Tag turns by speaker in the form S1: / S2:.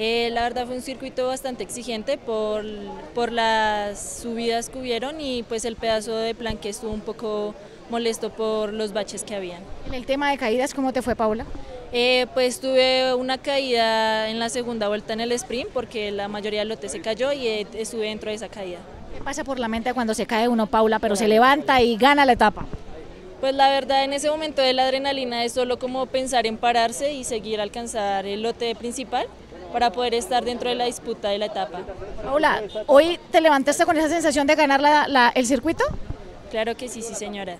S1: Eh, la verdad fue un circuito bastante exigente por, por las subidas que hubieron y pues el pedazo de plan que estuvo un poco molesto por los baches que habían.
S2: En el tema de caídas, ¿cómo te fue Paula?
S1: Eh, pues tuve una caída en la segunda vuelta en el sprint porque la mayoría del lote se cayó y eh, estuve dentro de esa caída.
S2: ¿Qué pasa por la mente cuando se cae uno, Paula, pero se levanta y gana la etapa?
S1: Pues la verdad en ese momento de la adrenalina es solo como pensar en pararse y seguir alcanzar el lote principal para poder estar dentro de la disputa de la etapa.
S2: Paula, ¿hoy te levantaste con esa sensación de ganar la, el circuito?
S1: Claro que sí, sí señora.